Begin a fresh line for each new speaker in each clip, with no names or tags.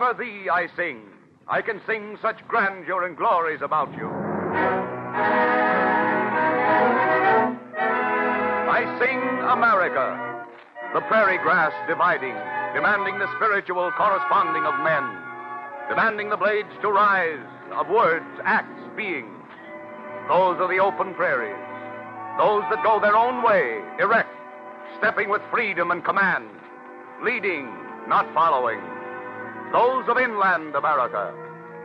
Ever thee I sing. I can sing such grandeur and glories about you. I sing America, the prairie grass dividing, demanding the spiritual corresponding of men, demanding the blades to rise of words, acts, beings. Those are the open prairies, those that go their own way, erect, stepping with freedom and command, leading, not following. Those of inland America.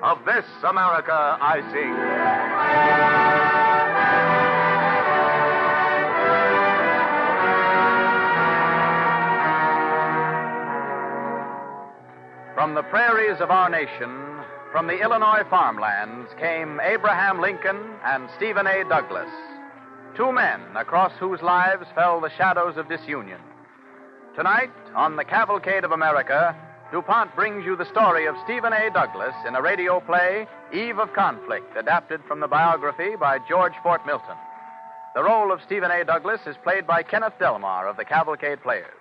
Of this America I
sing. From the prairies of our nation, from the Illinois farmlands, came Abraham Lincoln and Stephen A. Douglas, two men across whose lives fell the shadows of disunion. Tonight, on the Cavalcade of America, DuPont brings you the story of Stephen A. Douglas in a radio play, Eve of Conflict, adapted from the biography by George Fort Milton. The role of Stephen A. Douglas is played by Kenneth Delmar of the Cavalcade Players.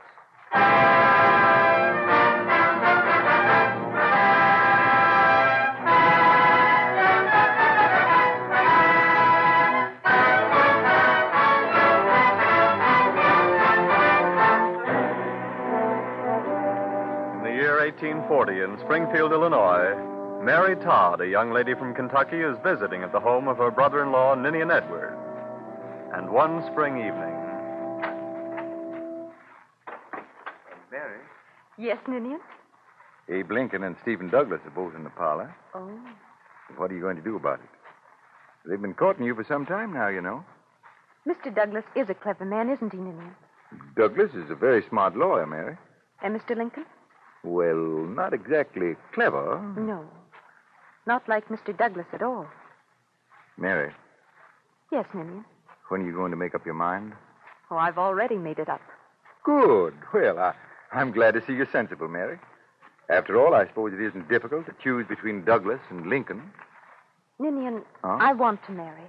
1940 in Springfield, Illinois, Mary Todd, a young lady from Kentucky, is visiting at the home of her brother in law, Ninian Edwards. And one spring evening.
Mary?
Yes, Ninian?
Abe Lincoln and Stephen Douglas are both in the parlor.
Oh.
What are you going to do about it? They've been courting you for some time now, you know.
Mr. Douglas is a clever man, isn't he, Ninian?
Douglas is a very smart lawyer, Mary.
And Mr. Lincoln?
Well, not exactly clever.
No. Not like Mr. Douglas at all.
Mary,
Yes, Ninian.
when are you going to make up your mind?
Oh, I've already made it up.
Good. Well, I, I'm glad to see you're sensible, Mary. After all, I suppose it isn't difficult to choose between Douglas and Lincoln.
Ninian,
Huh?
I want to marry.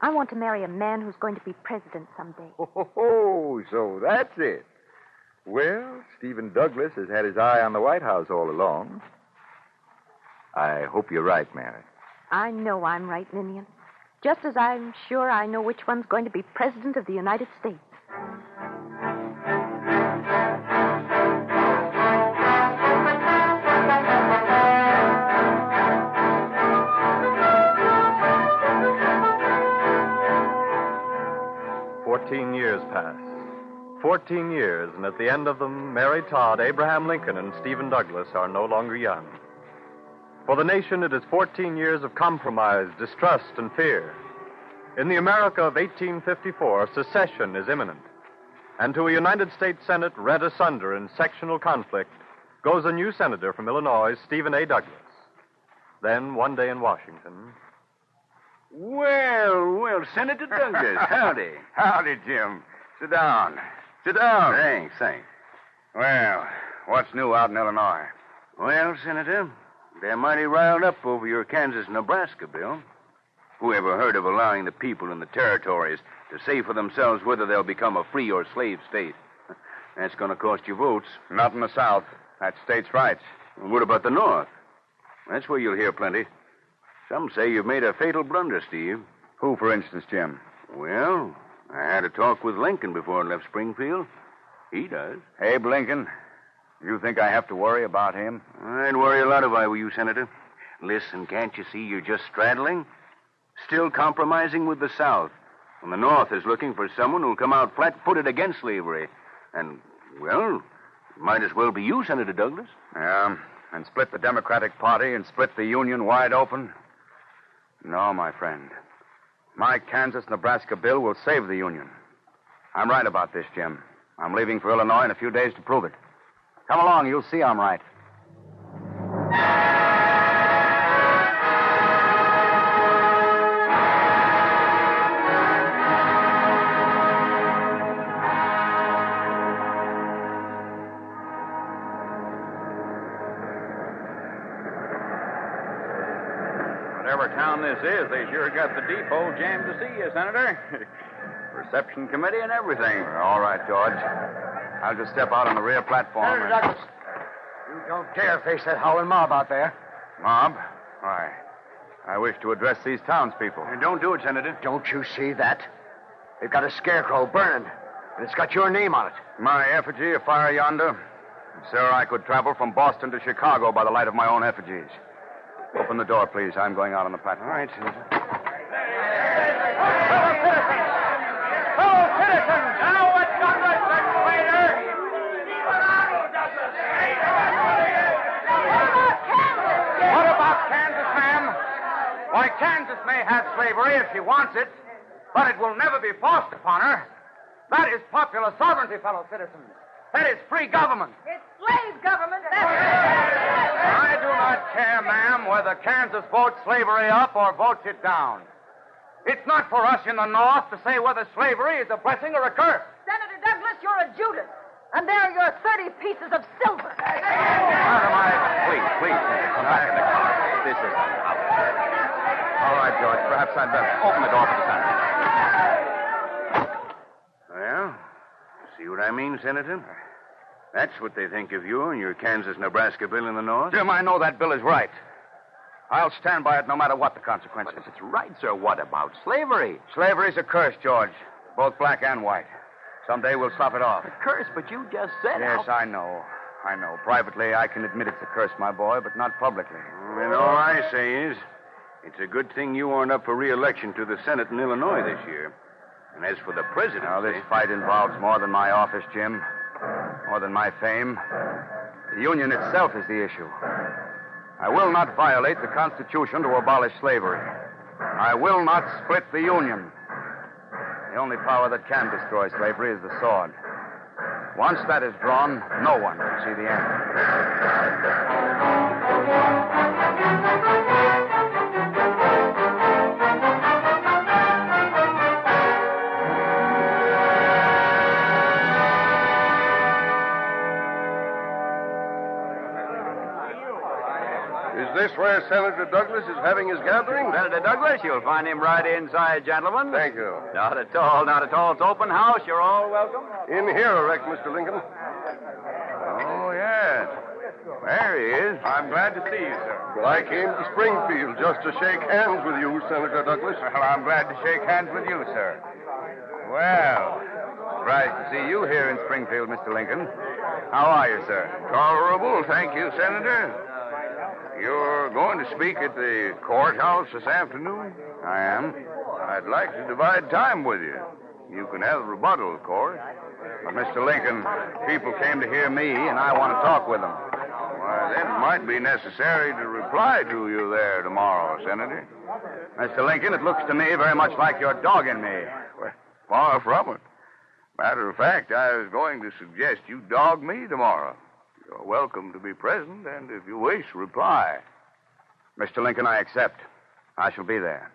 I want to marry a man who's going to be president someday.
Oh, so that's it. Well, Stephen Douglas has had his eye on the White House all along. I hope you're right, Mary.
I know I'm right, Ninian. Just as I'm sure I know which one's going to be president of the United States.
Fourteen years pass. Fourteen years, and at the end of them, Mary Todd, Abraham Lincoln, and Stephen Douglas are no longer young. For the nation, it is 14 years of compromise, distrust, and fear. In the America of 1854, secession is imminent. And to a United States Senate rent asunder in sectional conflict goes a new senator from Illinois, Stephen A. Douglas. Then, one day in Washington,
Well, well, Senator Douglas, howdy.
Howdy, Jim. Sit down. Sit down.
Thanks, thanks.
Well, what's new out in Illinois?
Well, Senator, they're mighty riled up over your Kansas Nebraska bill. Who ever heard of allowing the people in the territories to say for themselves whether they'll become a free or slave state? That's going to cost you votes.
Not in the South. That's states' rights.
What about the North? That's where you'll hear plenty. Some say you've made a fatal blunder, Steve.
Who, for instance, Jim?
Well, I had a talk with Lincoln before I left Springfield. He does.
Abe Lincoln. You think I have to worry about him?
I'd worry a lot if I were you, Senator. Listen, can't you see you're just straddling? Still compromising with the South. And the North is looking for someone who'll come out flat footed against slavery. And, well, it might as well be you, Senator Douglas.
Yeah, and split the Democratic Party and split the Union wide open? No, my friend. My Kansas Nebraska bill will save the Union. I'm right about this, Jim. I'm leaving for Illinois in a few days to prove it. Come along, you'll see I'm right.
This is, they sure got the depot jammed to see you, Senator. Reception committee and everything.
All right, George. I'll just step out on the rear platform.
Senator
and-
Douglas.
You don't dare face that howling mob out there.
Mob? Why? I wish to address these townspeople.
And Don't do it, Senator.
Don't you see that? They've got a scarecrow burning, and it's got your name on it.
My effigy afire yonder? Sir, I could travel from Boston to Chicago by the light of my own effigies. Open the door, please. I'm going out on the platform.
All right, Senator.
Fellow citizens, now what Douglas legislator? What about Kansas, ma'am? Why, Kansas may have slavery if she wants it, but it will never be forced upon her. That is popular sovereignty, fellow citizens. That is free government.
It's slave government.
I do not care, ma'am, whether Kansas votes slavery up or votes it down. It's not for us in the North to say whether slavery is a blessing or a curse.
Senator Douglas, you're a Judas. And there are your 30 pieces of silver.
Madam, I... Please, please, come back in the car. This is All right, George. Perhaps I'd better open the door for the senator.
Well, see what I mean, Senator? That's what they think of you and your Kansas Nebraska bill in the North.
Jim, I know that bill is right. I'll stand by it no matter what the consequences.
But if it's right, sir, what about slavery?
Slavery's a curse, George. Both black and white. Someday we'll stop it off.
A curse, but you just said
Yes,
how-
I know. I know. Privately, I can admit it's a curse, my boy, but not publicly.
And all I say is, it's a good thing you aren't up for re-election to the Senate in Illinois this year. And as for the presidency...
Now, this fight involves more than my office, Jim. More than my fame. The Union itself is the issue. I will not violate the Constitution to abolish slavery. I will not split the Union. The only power that can destroy slavery is the sword. Once that is drawn, no one can see the end.
Where Senator Douglas is having his gathering?
Senator Douglas, you'll find him right inside, gentlemen.
Thank you.
Not at all, not at all. It's open house. You're all welcome.
In here, erect, Mr. Lincoln.
Oh, yes. There he is.
I'm glad to see you, sir.
Well, I came to Springfield just to shake hands with you, Senator Douglas.
Well, I'm glad to shake hands with you, sir. Well, surprised to see you here in Springfield, Mr. Lincoln. How are you, sir?
Tolerable, thank you, Senator. You're going to speak at the courthouse this afternoon?
I am.
I'd like to divide time with you. You can have rebuttal, of course.
But, Mr. Lincoln, people came to hear me, and I want to talk with them.
Why, then it might be necessary to reply to you there tomorrow, Senator.
Mr. Lincoln, it looks to me very much like you're dogging me.
Well, far from it. Matter of fact, I was going to suggest you dog me tomorrow. You're welcome to be present, and if you wish, reply.
Mr. Lincoln, I accept. I shall be there.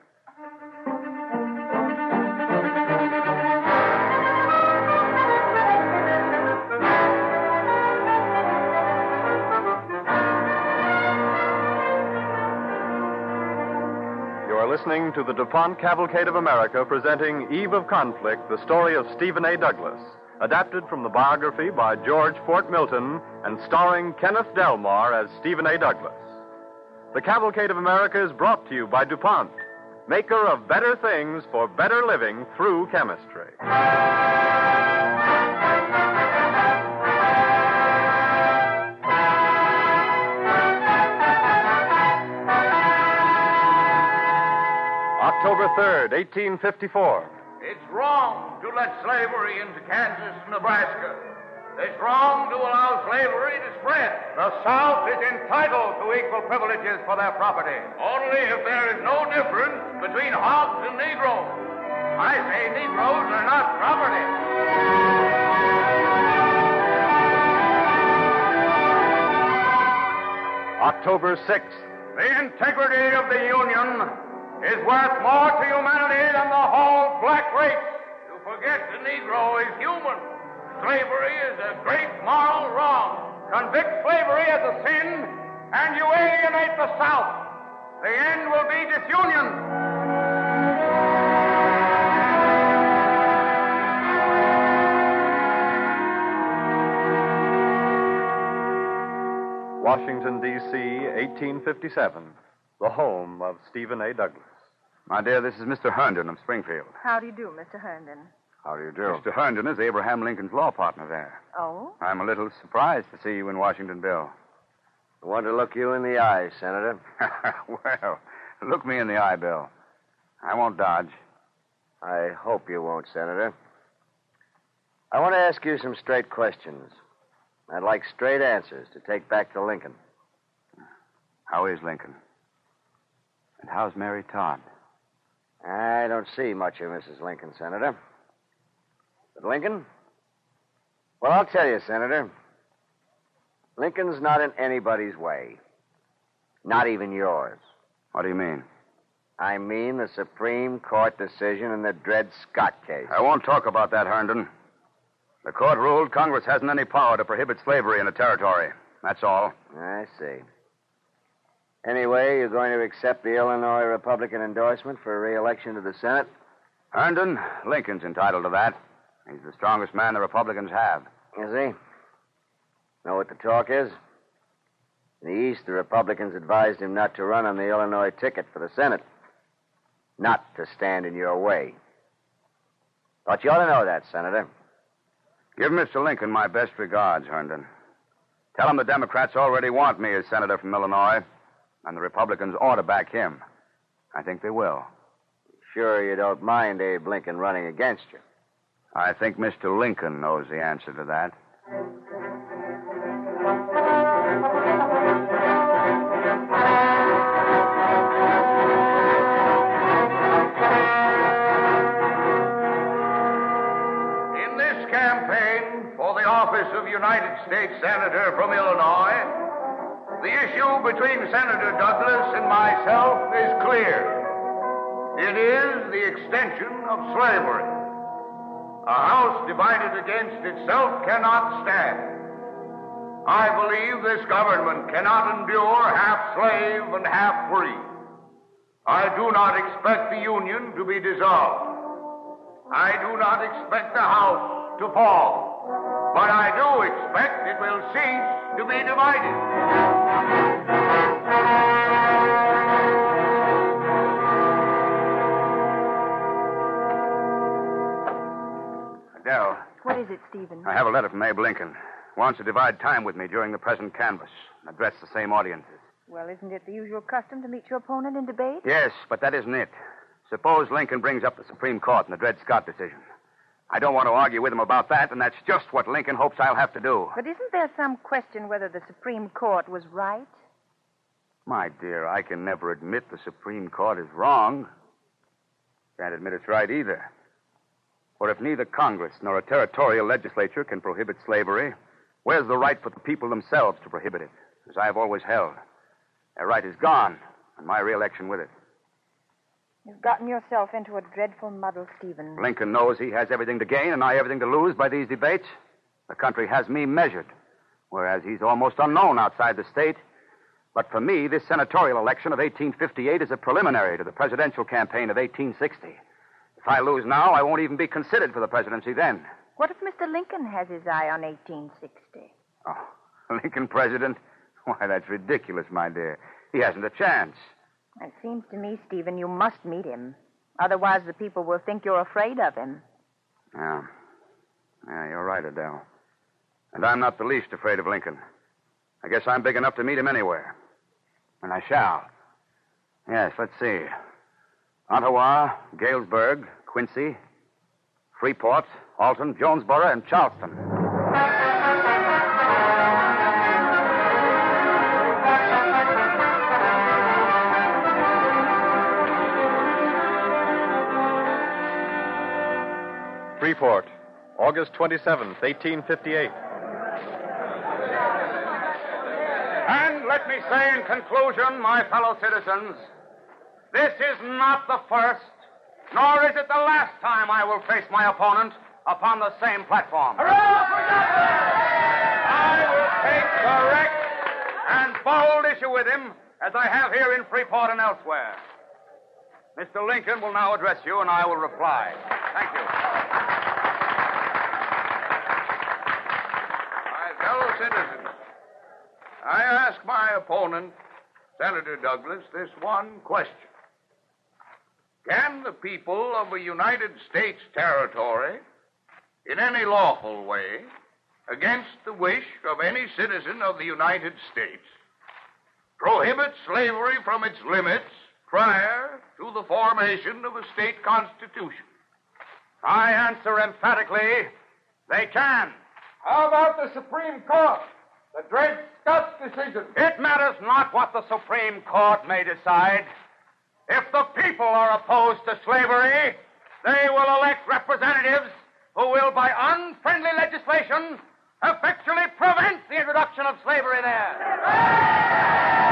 You are listening to the DuPont Cavalcade of America presenting Eve of Conflict, the story of Stephen A. Douglas, adapted from the biography by George Fort Milton and starring Kenneth Delmar as Stephen A. Douglas. The Cavalcade of America is brought to you by DuPont, maker of better things for better living through chemistry. October 3rd, 1854.
It's wrong to let slavery into Kansas and Nebraska. It's wrong to allow slavery to spread.
The South is entitled to equal privileges for their property.
Only if there is no difference between hogs and Negroes. I say Negroes are not property.
October 6th.
The integrity of the Union is worth more to humanity than the whole black race.
Forget the Negro is human. Slavery is a great moral wrong.
Convict slavery as a sin, and you alienate the South. The end will be disunion.
Washington, D.C., 1857. The home of Stephen A. Douglas.
My dear, this is Mr. Herndon of Springfield.
How do you do, Mr. Herndon?
How do you do? Mr. Herndon is Abraham Lincoln's law partner there.
Oh?
I'm a little surprised to see you in Washington, Bill.
I want to look you in the eye, Senator.
well, look me in the eye, Bill. I won't dodge.
I hope you won't, Senator. I want to ask you some straight questions. I'd like straight answers to take back to Lincoln.
How is Lincoln? And how's Mary Todd?
I don't see much of Mrs. Lincoln, Senator. But Lincoln? Well, I'll tell you, Senator. Lincoln's not in anybody's way. Not even yours.
What do you mean?
I mean the Supreme Court decision in the Dred Scott case.
I won't talk about that, Herndon. The court ruled Congress hasn't any power to prohibit slavery in a territory. That's all.
I see. Anyway, you're going to accept the Illinois Republican endorsement for a re-election to the Senate?
Herndon, Lincoln's entitled to that. He's the strongest man the Republicans have.
Is he? Know what the talk is? In the East, the Republicans advised him not to run on the Illinois ticket for the Senate. Not to stand in your way. Thought you ought to know that, Senator.
Give Mr. Lincoln my best regards, Herndon. Tell him the Democrats already want me as senator from Illinois, and the Republicans ought to back him. I think they will.
Sure you don't mind Abe Lincoln running against you?
I think Mr. Lincoln knows the answer to that.
In this campaign for the office of United States Senator from Illinois, the issue between Senator Douglas and myself is clear. It is the extension of slavery. A house divided against itself cannot stand. I believe this government cannot endure half slave and half free. I do not expect the Union to be dissolved. I do not expect the house to fall. But I do expect it will cease to be divided.
Adele,
What is it, Stephen?
I have a letter from Abe Lincoln. Wants to divide time with me during the present canvass and address the same audiences.
Well, isn't it the usual custom to meet your opponent in debate?
Yes, but that isn't it. Suppose Lincoln brings up the Supreme Court and the Dred Scott decision. I don't want to argue with him about that, and that's just what Lincoln hopes I'll have to do.
But isn't there some question whether the Supreme Court was right?
My dear, I can never admit the Supreme Court is wrong. Can't admit it's right either. For if neither Congress nor a territorial legislature can prohibit slavery, where's the right for the people themselves to prohibit it, as I have always held? Their right is gone, and my reelection with it.
You've gotten yourself into a dreadful muddle, Stephen.
Lincoln knows he has everything to gain and I everything to lose by these debates. The country has me measured, whereas he's almost unknown outside the state. But for me, this senatorial election of 1858 is a preliminary to the presidential campaign of 1860. If I lose now, I won't even be considered for the presidency then.
What if Mr. Lincoln has his eye on 1860?
Oh, Lincoln president? Why, that's ridiculous, my dear. He hasn't a chance.
It seems to me, Stephen, you must meet him. Otherwise, the people will think you're afraid of him.
Yeah. Yeah, you're right, Adele. And I'm not the least afraid of Lincoln. I guess I'm big enough to meet him anywhere. And I shall. Yes, let's see. Ottawa, Galesburg, Quincy, Freeport, Alton, Jonesboro, and Charleston.
Freeport, August 27th, 1858.
And let me say in conclusion, my fellow citizens, this is not the first, nor is it the last time I will face my opponent upon the same platform. I will take direct and bold issue with him as I have here in Freeport and elsewhere. Mr. Lincoln will now address you, and I will reply. Thank you. My fellow citizens, I ask my opponent, Senator Douglas, this one question. Can the people of a United States territory, in any lawful way, against the wish of any citizen of the United States, prohibit slavery from its limits prior to the formation of a state constitution?
I answer emphatically they can.
How about the Supreme Court? The Dred Scott decision.
It matters not what the Supreme Court may decide. If the people are opposed to slavery, they will elect representatives who will, by unfriendly legislation, effectually prevent the introduction of slavery there.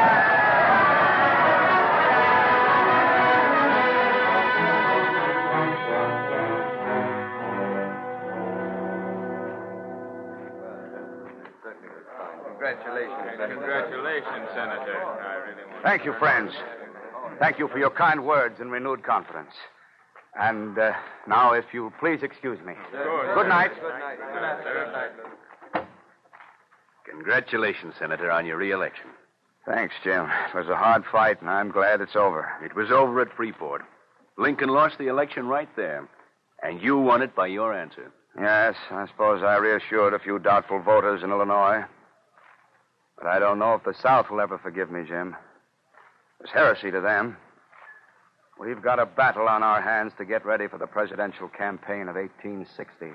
Congratulations, Senator. Congratulations, Senator. I really want
Thank you, friends. Thank you for your kind words and renewed confidence. And uh, now, if you'll please excuse me. Good night. Good night. Good night, sir.
Congratulations, Senator, on your reelection.
Thanks, Jim. It was a hard fight, and I'm glad it's over.
It was over at Freeport. Lincoln lost the election right there, and you won it by your answer.
Yes, I suppose I reassured a few doubtful voters in Illinois. But I don't know if the South will ever forgive me, Jim. It's heresy to them. We've got a battle on our hands to get ready for the presidential campaign of 1860.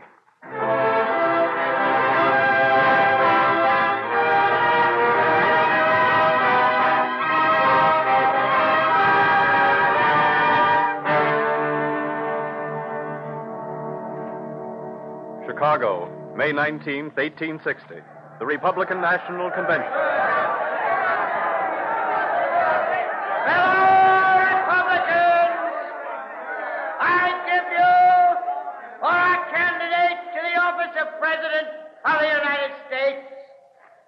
Chicago, May 19th, 1860. The Republican National Convention.
Fellow Republicans, I give you candidate to the office of President of the United States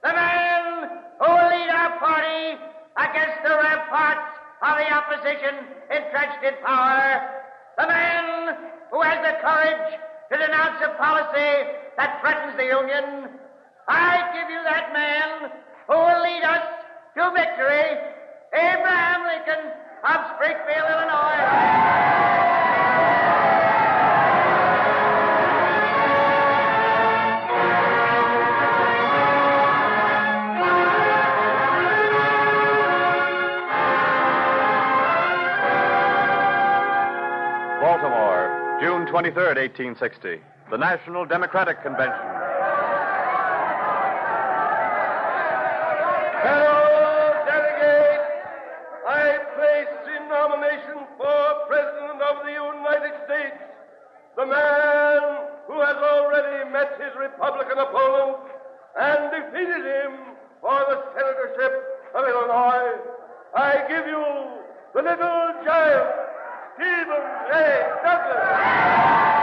the man who will lead our party against the ramparts of the opposition entrenched in power, the man who has the courage to denounce a policy that threatens the Union. I give you that man who will lead us to victory, Abraham Lincoln of Springfield, Illinois.
Baltimore, June 23rd, 1860. The National Democratic Convention.
Met his Republican opponent and defeated him for the senatorship of Illinois. I give you the little giant, Stephen A. Douglas.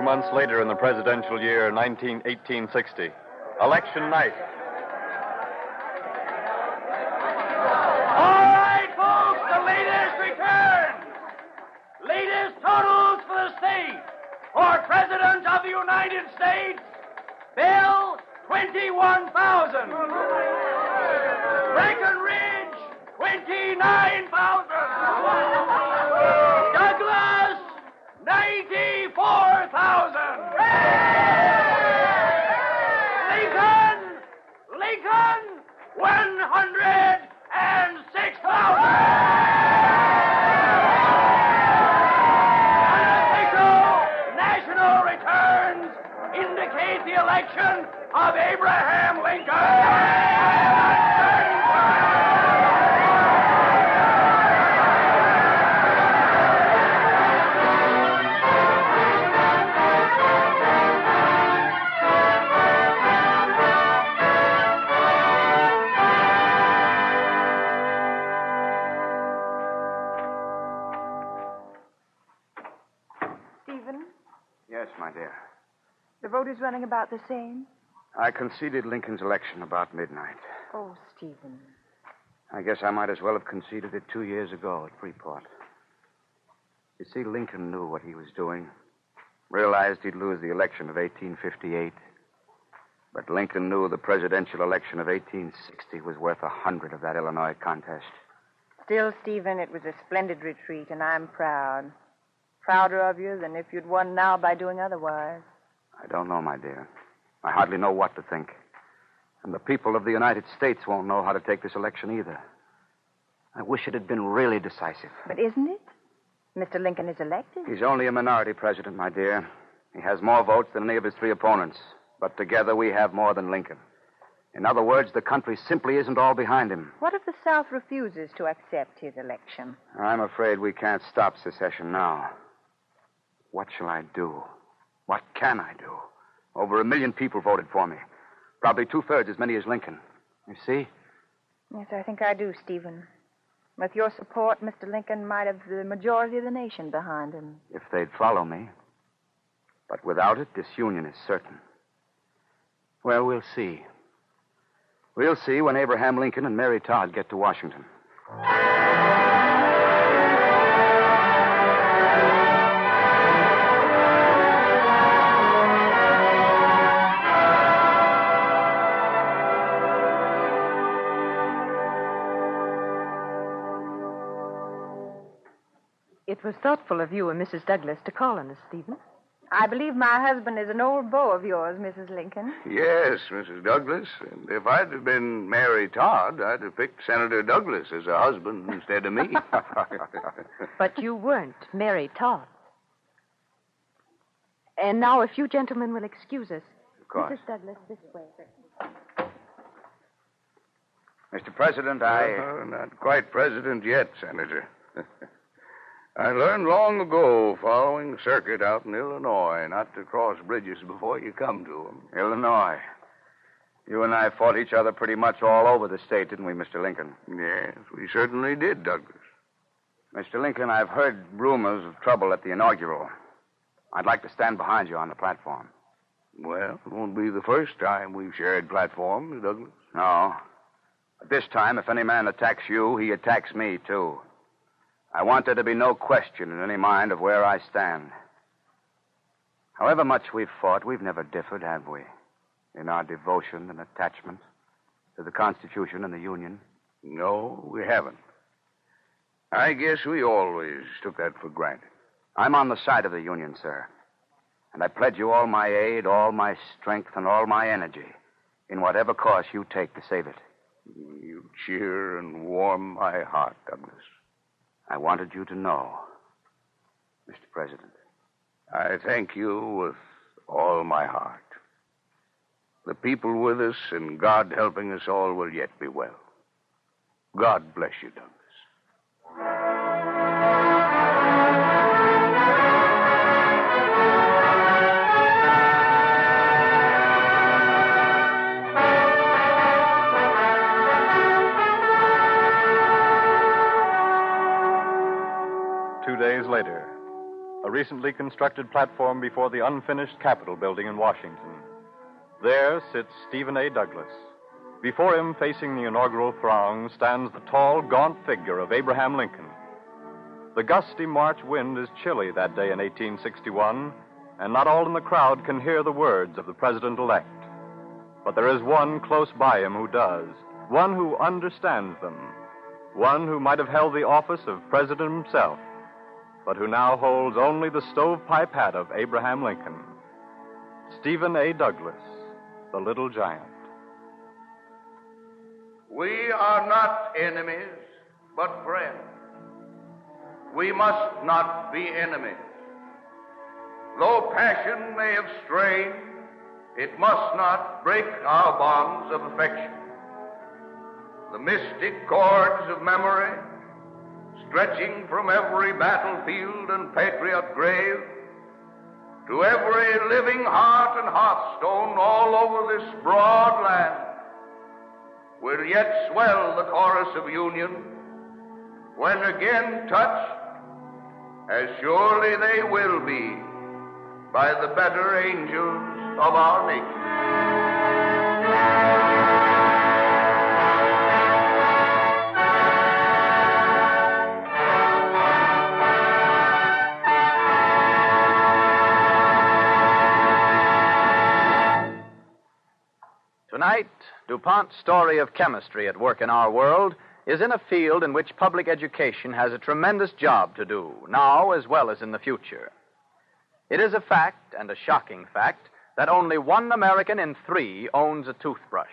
Few months later in the presidential year 19, 1860. Election night.
All right, folks, the latest return. Latest totals for the state. For President of the United States, Bell, 21,000. Breckinridge, 29,000. Douglas, 94,000. Lincoln, Lincoln, 106,000. National returns indicate the election of Abraham Lincoln.
Running about the same.
I conceded Lincoln's election about midnight.
Oh, Stephen.
I guess I might as well have conceded it two years ago at Freeport. You see, Lincoln knew what he was doing, realized he'd lose the election of 1858. But Lincoln knew the presidential election of 1860 was worth a hundred of that Illinois contest.
Still, Stephen, it was a splendid retreat, and I'm proud. Prouder of you than if you'd won now by doing otherwise.
I don't know, my dear. I hardly know what to think. And the people of the United States won't know how to take this election either. I wish it had been really decisive.
But isn't it? Mr. Lincoln is elected.
He's only a minority president, my dear. He has more votes than any of his three opponents. But together we have more than Lincoln. In other words, the country simply isn't all behind him.
What if the South refuses to accept his election?
I'm afraid we can't stop secession now. What shall I do? What can I do? Over a million people voted for me. Probably two thirds as many as Lincoln. You see?
Yes, I think I do, Stephen. With your support, Mr. Lincoln might have the majority of the nation behind him.
If they'd follow me. But without it, disunion is certain. Well, we'll see. We'll see when Abraham Lincoln and Mary Todd get to Washington.
It was thoughtful of you and Mrs. Douglas to call on us, Stephen.
I believe my husband is an old beau of yours, Mrs. Lincoln.
Yes, Mrs. Douglas. And if I'd have been Mary Todd, I'd have picked Senator Douglas as a husband instead of me.
But you weren't Mary Todd. And now, if you gentlemen will excuse us.
Of course.
Mrs. Douglas, this way.
Mr. President, I.
Uh, not quite president yet, Senator. I learned long ago, following circuit out in Illinois, not to cross bridges before you come to them.
Illinois. You and I fought each other pretty much all over the state, didn't we, Mr. Lincoln?
Yes, we certainly did, Douglas.
Mr. Lincoln, I've heard rumors of trouble at the inaugural. I'd like to stand behind you on the platform.
Well, it won't be the first time we've shared platforms, Douglas.
No. But this time, if any man attacks you, he attacks me, too. I want there to be no question in any mind of where I stand. However much we've fought, we've never differed, have we? In our devotion and attachment to the Constitution and the Union.
No, we haven't. I guess we always took that for granted.
I'm on the side of the Union, sir. And I pledge you all my aid, all my strength, and all my energy in whatever course you take to save it.
You cheer and warm my heart, Douglas.
I wanted you to know, Mr. President.
I thank you with all my heart. The people with us and God helping us all will yet be well. God bless you, Douglas.
Days later, a recently constructed platform before the unfinished Capitol building in Washington. There sits Stephen A. Douglas. Before him, facing the inaugural throng, stands the tall, gaunt figure of Abraham Lincoln. The gusty March wind is chilly that day in 1861, and not all in the crowd can hear the words of the president elect. But there is one close by him who does, one who understands them, one who might have held the office of president himself but who now holds only the stovepipe hat of Abraham Lincoln. Stephen A. Douglas, the little giant.
We are not enemies, but friends. We must not be enemies. Though passion may have strained, it must not break our bonds of affection. The mystic chords of memory stretching from every battlefield and patriot grave to every living heart and hearthstone all over this broad land, will yet swell the chorus of union when again touched, as surely they will be, by the better angels of our nation.
DuPont's story of chemistry at work in our world is in a field in which public education has a tremendous job to do, now as well as in the future. It is a fact, and a shocking fact, that only one American in three owns a toothbrush.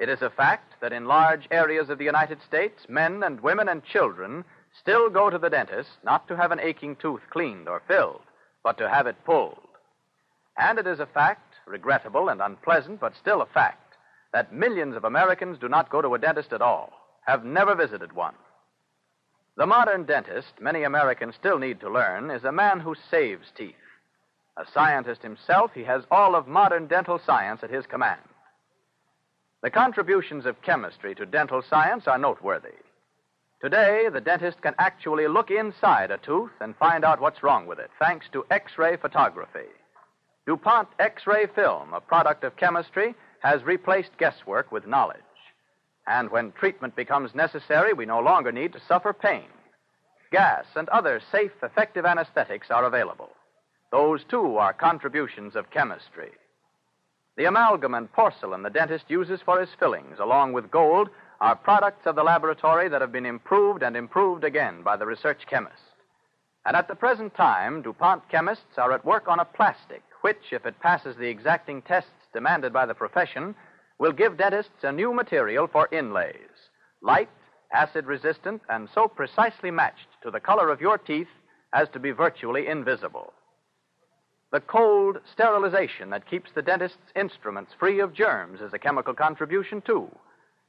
It is a fact that in large areas of the United States, men and women and children still go to the dentist not to have an aching tooth cleaned or filled, but to have it pulled. And it is a fact, regrettable and unpleasant, but still a fact, that millions of Americans do not go to a dentist at all, have never visited one. The modern dentist, many Americans still need to learn, is a man who saves teeth. A scientist himself, he has all of modern dental science at his command. The contributions of chemistry to dental science are noteworthy. Today, the dentist can actually look inside a tooth and find out what's wrong with it, thanks to X ray photography. DuPont X ray film, a product of chemistry, has replaced guesswork with knowledge. And when treatment becomes necessary, we no longer need to suffer pain. Gas and other safe, effective anesthetics are available. Those, too, are contributions of chemistry. The amalgam and porcelain the dentist uses for his fillings, along with gold, are products of the laboratory that have been improved and improved again by the research chemist. And at the present time, DuPont chemists are at work on a plastic which, if it passes the exacting tests demanded by the profession, will give dentists a new material for inlays light, acid resistant, and so precisely matched to the color of your teeth as to be virtually invisible. The cold sterilization that keeps the dentist's instruments free of germs is a chemical contribution, too,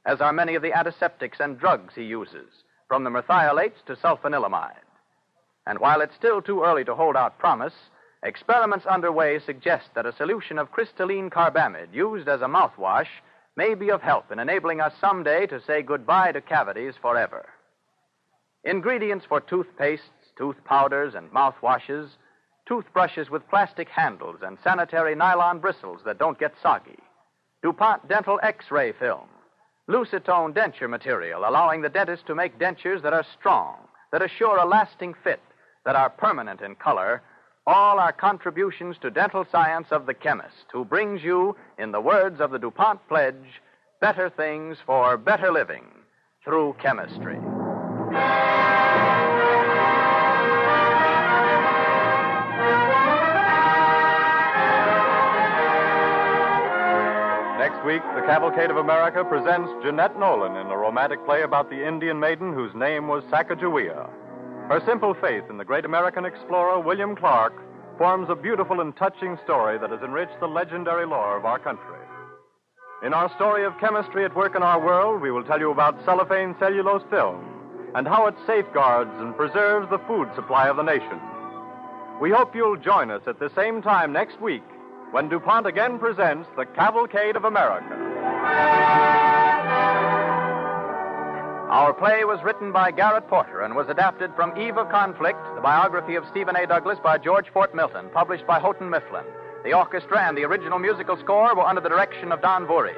as are many of the antiseptics and drugs he uses, from the merthiolates to sulfanilamide. And while it's still too early to hold out promise, experiments underway suggest that a solution of crystalline carbamide used as a mouthwash may be of help in enabling us someday to say goodbye to cavities forever. Ingredients for toothpastes, tooth powders, and mouthwashes toothbrushes with plastic handles and sanitary nylon bristles that don't get soggy, DuPont dental x ray film, Lucitone denture material, allowing the dentist to make dentures that are strong, that assure a lasting fit, that are permanent in color, all are contributions to dental science of the chemist who brings you, in the words of the DuPont pledge, better things for better living through chemistry.
Next week, the Cavalcade of America presents Jeanette Nolan in a romantic play about the Indian maiden whose name was Sacagawea. Her simple faith in the great American explorer William Clark forms a beautiful and touching story that has enriched the legendary lore of our country. In our story of chemistry at work in our world, we will tell you about cellophane cellulose film and how it safeguards and preserves the food supply of the nation. We hope you'll join us at the same time next week when DuPont again presents the Cavalcade of America.
Our play was written by Garrett Porter and was adapted from Eve of Conflict, the biography of Stephen A. Douglas by George Fort Milton, published by Houghton Mifflin. The orchestra and the original musical score were under the direction of Don Voorhees.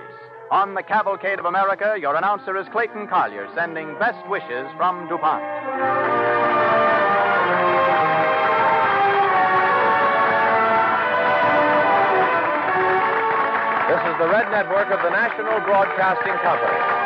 On the Cavalcade of America, your announcer is Clayton Collyer, sending best wishes from DuPont.
This is the Red Network of the National Broadcasting Company.